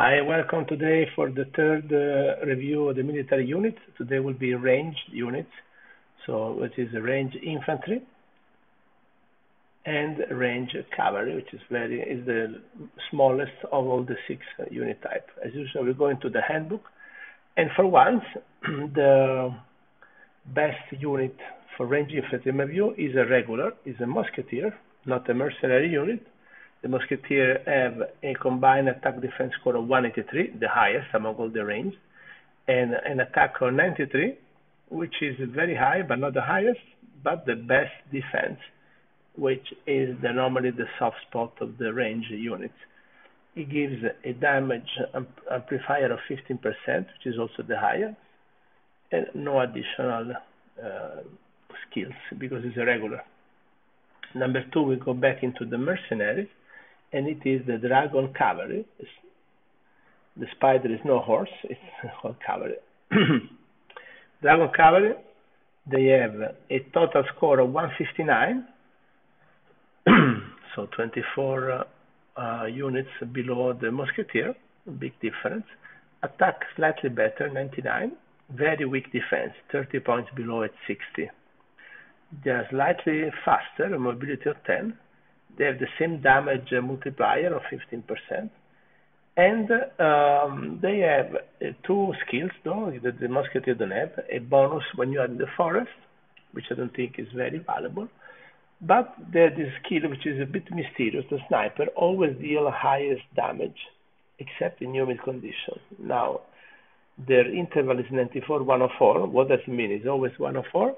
I welcome today for the third uh, review of the military units. Today will be ranged units, so which is a range infantry and range cavalry, which is very is the smallest of all the six unit type. As usual, we go into the handbook, and for once, the best unit for range infantry in my view is a regular, is a musketeer, not a mercenary unit the Musketeer have a combined attack defense score of 183, the highest among all the range, and an attack of 93, which is very high, but not the highest, but the best defense, which is the, normally the soft spot of the range units. It gives a damage amplifier of 15%, which is also the highest, and no additional uh, skills because it's a regular. Number two, we go back into the mercenaries and it is the dragon cavalry. Despite there is no horse, it's called cavalry. dragon cavalry, they have a total score of 159, so 24 uh, uh, units below the musketeer, big difference. Attack slightly better, 99. Very weak defense, 30 points below at 60. They are slightly faster, mobility of 10 they have the same damage multiplier of 15%. And um, they have uh, two skills, though, that the Musketeer don't have. A bonus when you are in the forest, which I don't think is very valuable. But there's this skill, which is a bit mysterious. The sniper always deal highest damage, except in humid conditions. Now, their interval is 94-104. What does it mean? It's always 104?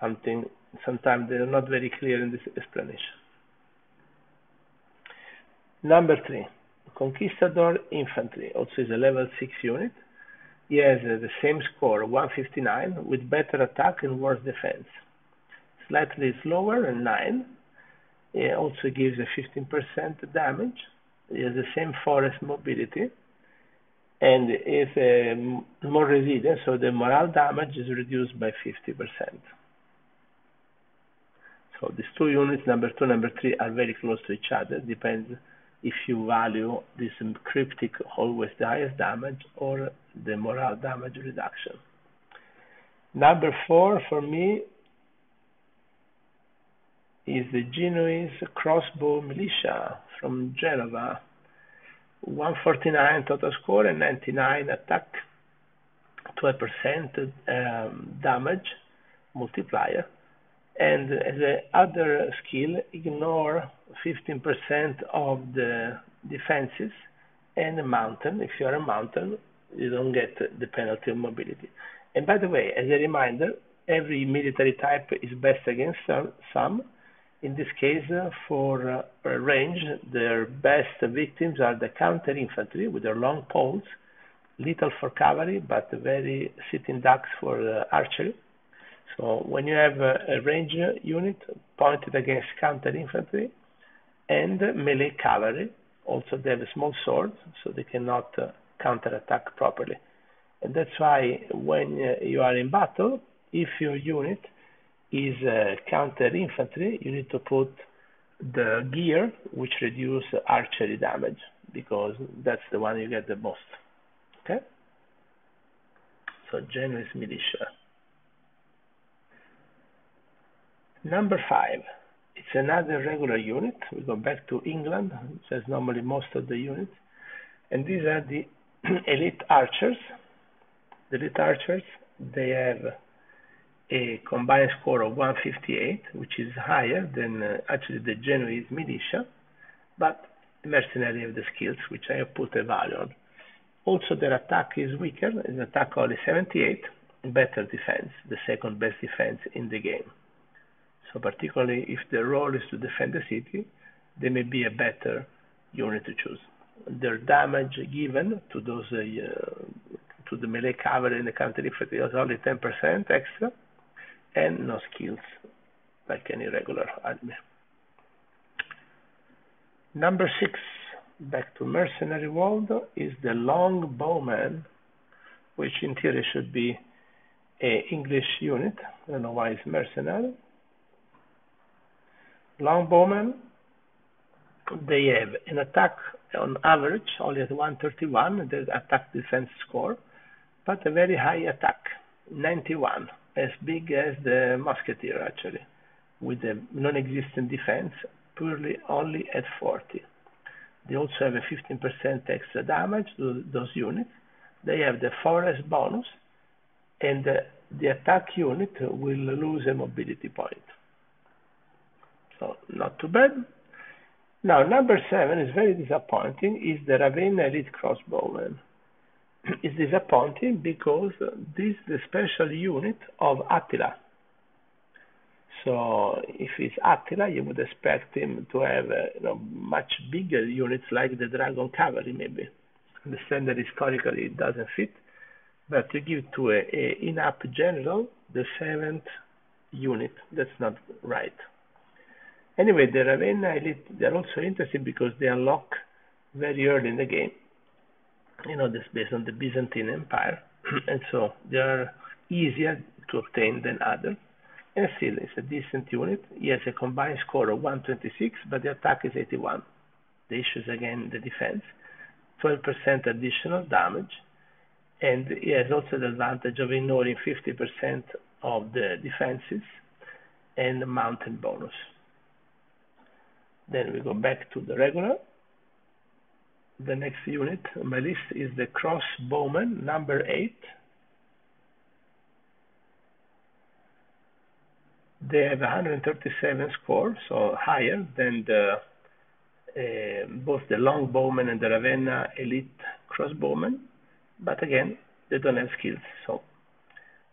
Something sometimes they are not very clear in this explanation. Number three, Conquistador Infantry, also is a level 6 unit. He has uh, the same score, 159, with better attack and worse defense. Slightly slower, and 9. He also gives a 15% damage. He has the same forest mobility and is uh, more resilient, so the morale damage is reduced by 50%. So these two units, number two, number three, are very close to each other. Depends if you value this cryptic always the highest damage or the morale damage reduction. Number four for me is the Genoese crossbow militia from Genova. 149 total score and 99 attack, 12% um, damage multiplier and as a other skill, ignore 15% of the defenses and a mountain. If you are a mountain, you don't get the penalty of mobility. And by the way, as a reminder, every military type is best against some. In this case, uh, for uh, range, their best victims are the counter infantry with their long poles, little for cavalry, but very sitting ducks for uh, archery when you have a, range unit pointed against counter infantry and melee cavalry, also they have a small sword, so they cannot uh, counter-attack properly. And that's why when uh, you are in battle, if your unit is uh, counter infantry, you need to put the gear which reduce archery damage because that's the one you get the most. Okay? So Genoese militia. Number five, it's another regular unit. We go back to England, which normally most of the units. And these are the elite archers. The elite archers, they have a combined score of 158, which is higher than uh, actually the Genoese militia, but mercenary have the skills, which I have put a value on. Also, their attack is weaker, an attack only 78, better defense, the second best defense in the game. So particularly if the role is to defend the city, they may be a better unit to choose. Their damage given to those uh, to the melee cavalry in the counter infantry is only 10% extra, and no skills like any regular army. Number six, back to mercenary world, is the long bowman, which in theory should be a English unit. I don't know why it's mercenary longbowmen, they have an attack on average only at 131 the attack defense score, but a very high attack, 91, as big as the musketeer actually, with a non-existent defense purely only at 40. They also have a 15% extra damage to those units. They have the forest bonus, and the, the attack unit will lose a mobility point. So not too bad. Now number seven is very disappointing. Is the Ravenna Elite Crossbowman. it's disappointing because this is the special unit of Attila. So if it's Attila, you would expect him to have uh, you know much bigger units like the Dragon Cavalry, maybe. Understand that historically it doesn't fit, but to give to a, a in-app general the seventh unit, that's not right. Anyway, the Ravenna Elite, they're also interesting because they unlock very early in the game. You know, this based on the Byzantine Empire, and so they are easier to obtain than others. And still, it's a decent unit. He has a combined score of 126, but the attack is 81. The issue is again the defense. 12% additional damage, and he has also the advantage of ignoring 50% of the defenses and the mountain bonus. Then we go back to the regular. The next unit on my list is the crossbowman number 8. They have 137 score, so higher than the uh, both the longbowman and the Ravenna elite crossbowman, but again, they don't have skills, so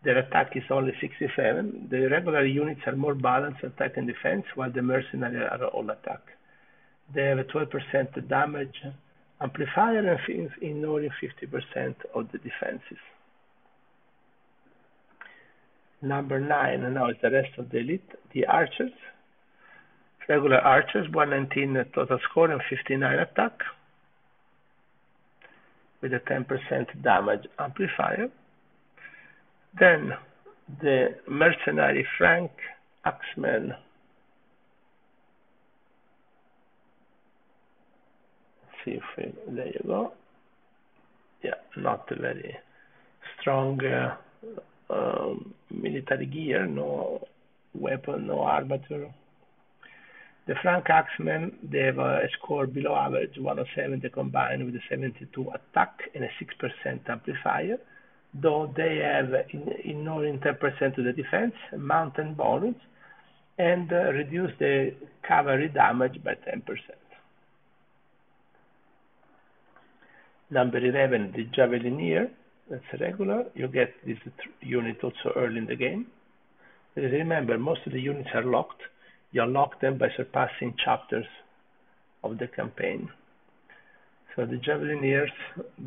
their attack is only 67. The regular units are more balanced attack and defense, while the mercenary are all attack. They have a 12% damage amplifier and ignoring 50% of the defenses. Number 9 and now is the rest of the elite, the archers. Regular archers, 119 total score and 59 attack, with a 10% damage amplifier. Then the mercenary Frank Axman see if we, there you go. Yeah not very strong uh, um, military gear no weapon no armature. The Frank Axman they have a score below average 107 combined with a 72 attack and a 6% amplifier though they have in ignoring 10% of the defense, mountain bonus, and uh, reduce the cavalry damage by 10%. Number 11, the Javelineer, that's regular. You get this unit also early in the game. Because remember, most of the units are locked. You unlock them by surpassing chapters of the campaign. So the Javelineers,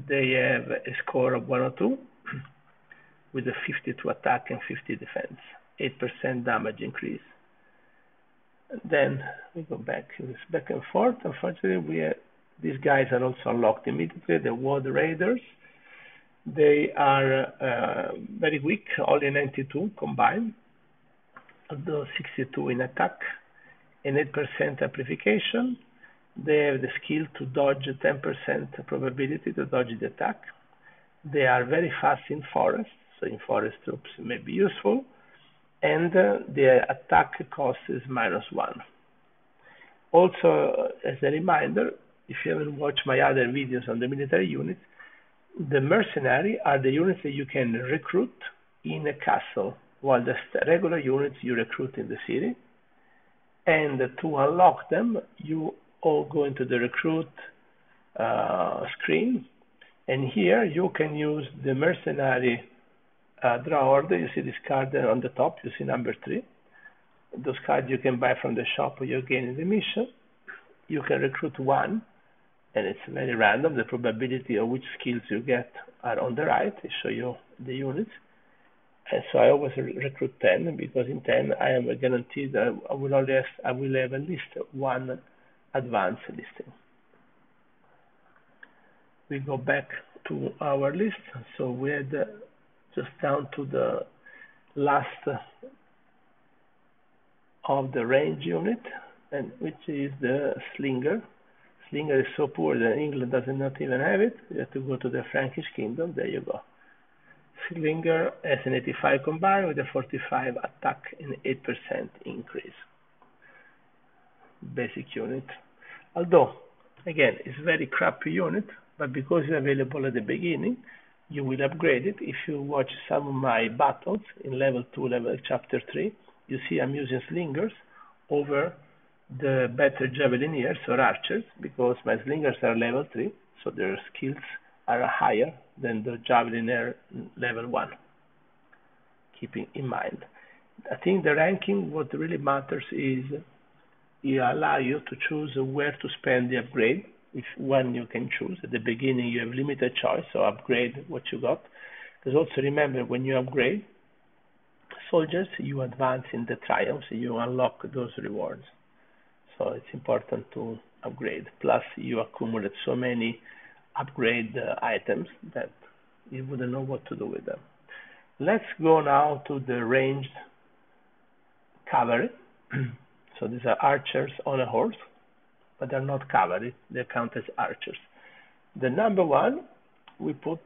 they have a score of 102 with a 52 attack and 50 defense, 8% damage increase. And then we go back, it's back and forth. Unfortunately, we are, these guys are also unlocked immediately. The World Raiders, they are uh, very weak, only 92 combined, although 62 in attack and 8% amplification. They have the skill to dodge 10% probability to dodge the attack. They are very fast in forest, in forest troops may be useful, and uh, the attack cost is minus one. Also, as a reminder, if you haven't watched my other videos on the military units, the mercenary are the units that you can recruit in a castle, while the regular units you recruit in the city. And to unlock them, you all go into the recruit uh, screen, and here you can use the mercenary uh, draw order. You see this card on the top. You see number three. Those cards you can buy from the shop or you gain in the mission. You can recruit one, and it's very random. The probability of which skills you get are on the right. I show you the units. And so I always re recruit 10 because in 10 I am a guaranteed that I will only have, I will have at least one advanced listing. We go back to our list. So we had just down to the last of the range unit and which is the slinger Slinger is so poor that England does not even have it. You have to go to the Frankish kingdom. There you go. Slinger has an 85 combined with a 45 attack and 8% increase. Basic unit. Although, again, it's very crappy unit, but because it's available at the beginning, you will upgrade it. If you watch some of my battles in level 2, level chapter 3, you see I'm using slingers over the better javelineers or archers because my slingers are level 3, so their skills are higher than the javelineer level 1. Keeping in mind. I think the ranking, what really matters is it allow you to choose where to spend the upgrade if one you can choose. At the beginning, you have limited choice, so upgrade what you got. Because also remember, when you upgrade soldiers, you advance in the triumphs, you unlock those rewards. So it's important to upgrade. Plus, you accumulate so many upgrade uh, items that you wouldn't know what to do with them. Let's go now to the ranged cavalry. so these are archers on a horse but they're not cavalry. They count as archers. The number one, we put,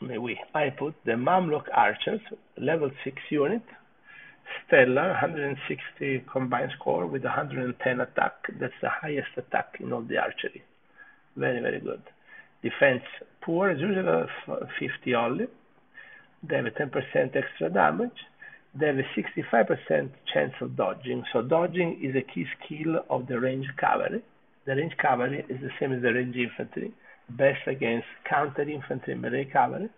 we, I put the Mamluk archers, level 6 unit, stellar, 160 combined score with 110 attack. That's the highest attack in all the archery. Very, very good. Defense poor, as usual, 50 only. They have a 10% extra damage. They have a 65% chance of dodging. So dodging is a key skill of the ranged cavalry. The range cavalry is the same as the range infantry, best against counter infantry and melee cavalry,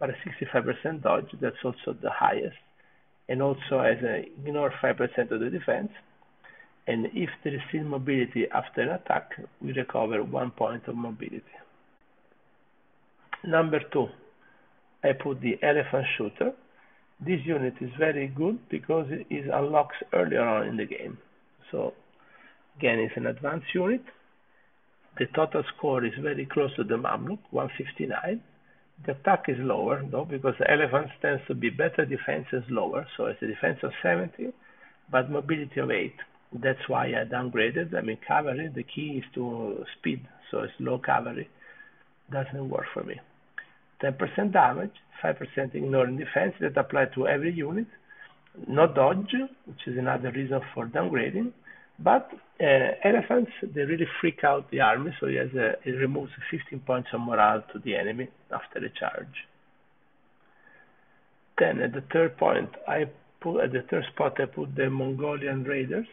but a 65% dodge, that's also the highest, and also has a ignore 5% of the defense, and if there is still mobility after an attack, we recover one point of mobility. Number two, I put the elephant shooter. This unit is very good because it unlocks earlier on in the game. So Again, it's an advanced unit. The total score is very close to the Mamluk, 159. The attack is lower though, because the elephants tends to be better defense and lower. So it's a defense of 70, but mobility of 8. That's why I downgraded. I mean, cavalry, the key is to speed, so it's low cavalry. Doesn't work for me. 10% damage, 5% ignoring defense that apply to every unit. No dodge, which is another reason for downgrading. But uh, elephants, they really freak out the army, so has a, it removes 15 points of morale to the enemy after the charge. Then at the third point, I put at the third spot I put the Mongolian raiders,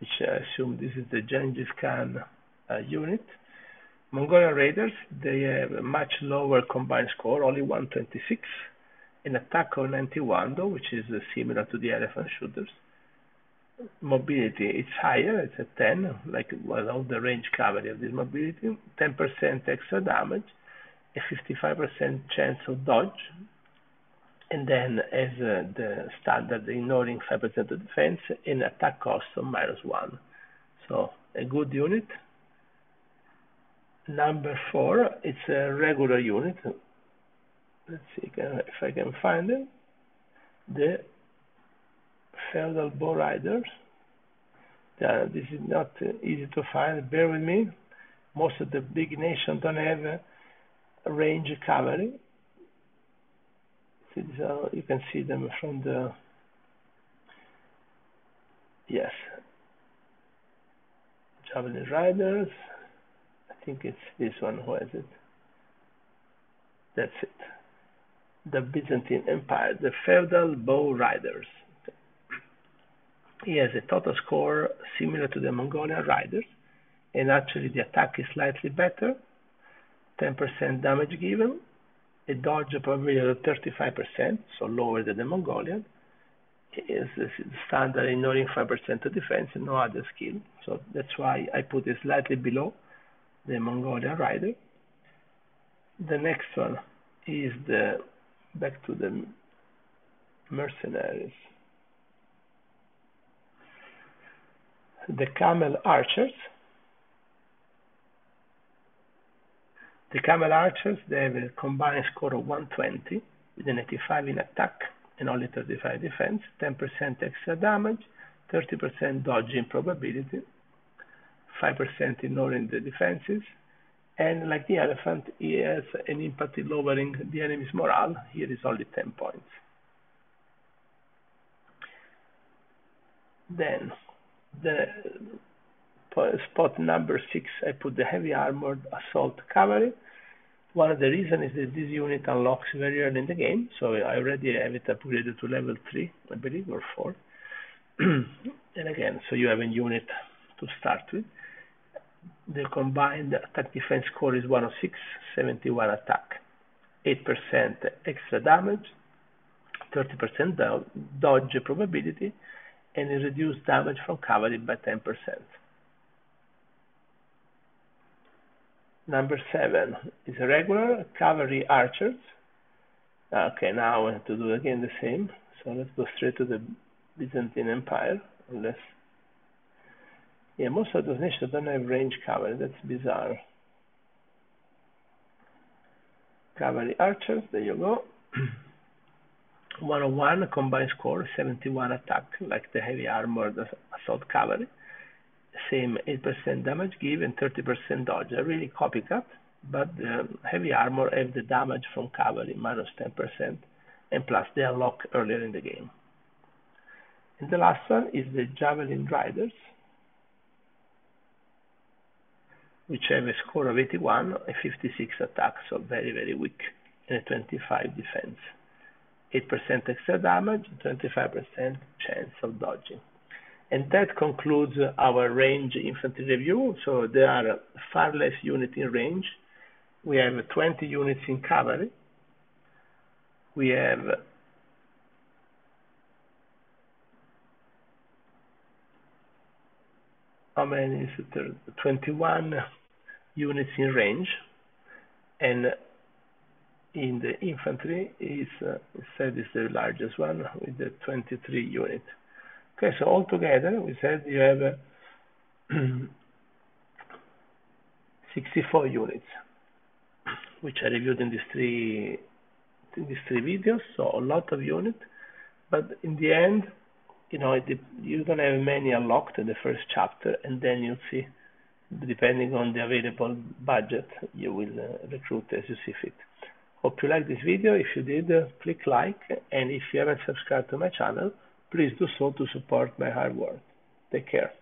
which I assume this is the Genghis Khan uh, unit. Mongolian raiders, they have a much lower combined score, only 126 an attack of 91 though, which is uh, similar to the elephant shooters. Mobility is higher, it's a 10, like well, all the range cavalry of this mobility. 10% extra damage, a 55% chance of dodge, and then as uh, the standard ignoring 5% of defense, an attack cost of minus 1. So a good unit. Number 4, it's a regular unit, let's see if I can find them the feudal bow riders. Yeah, this is not uh, easy to find. Bear with me. Most of the big nations don't have range cavalry. See, are, you can see them from the yes. Javelin riders. I think it's this one. Who has it? That's it the Byzantine Empire, the feudal bow riders. He has a total score similar to the Mongolian riders, and actually the attack is slightly better, 10% damage given, a dodge probability of 35%, so lower than the Mongolian, is standard ignoring 5% of defense and no other skill. So that's why I put it slightly below the Mongolian rider. The next one is the back to the mercenaries. The camel archers. The camel archers, they have a combined score of 120 with an 85 in attack and only 35 defense, 10% extra damage, 30% dodging probability, 5% ignoring the defenses, and like the elephant, he has an impact in lowering the enemy's morale. Here is only 10 points. Then, the spot number 6, I put the heavy armored assault cavalry. One of the reasons is that this unit unlocks very early in the game, so I already have it upgraded to level 3, I believe, or 4. and again, so you have a unit to start with. The combined attack defense score is 106, 71 attack, 8% extra damage, 30% dodge probability, and a reduced damage from cavalry by 10%. Number seven is a regular cavalry archers. Okay, now I have to do again the same. So let's go straight to the Byzantine Empire, unless yeah, most of those nations don't have range cavalry. That's bizarre. Cavalry archers, there you go. 101 combined score, 71 attack, like the heavy armored assault cavalry. Same 8% damage give and 30% dodge. A really copycat, but the heavy armor have the damage from cavalry minus 10%, and plus they unlock earlier in the game. And the last one is the javelin riders, which have a score of 81, a 56 attack, so very, very weak, and a 25 defense. 8% extra damage, 25% chance of dodging. And that concludes our range infantry review. So there are far less units in range. We have 20 units in cavalry. We have how many is it? 21 units in range and in the infantry is uh, said is the largest one with the 23 units. Okay, so altogether we said you have uh, 64 units, which I reviewed in these three in these three videos. So a lot of units, but in the end, you know, it, you're gonna have many unlocked in the first chapter, and then you'll see, depending on the available budget, you will uh, recruit as you see fit. Hope you liked this video. If you did, uh, click like, and if you haven't subscribed to my channel, please do so to support my hard work. Take care.